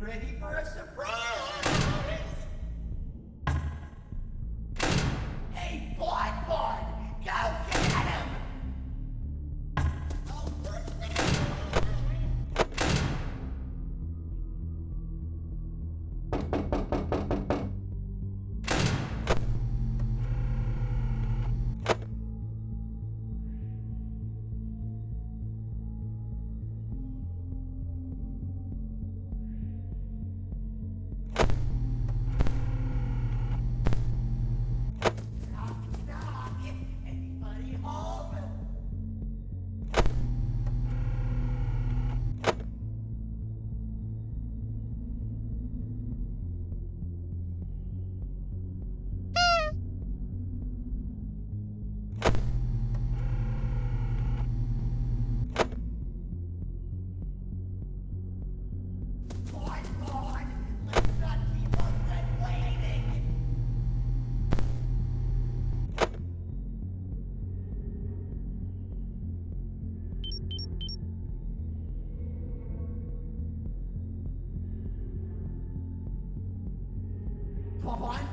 ready for a surprise? blind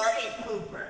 party pooper.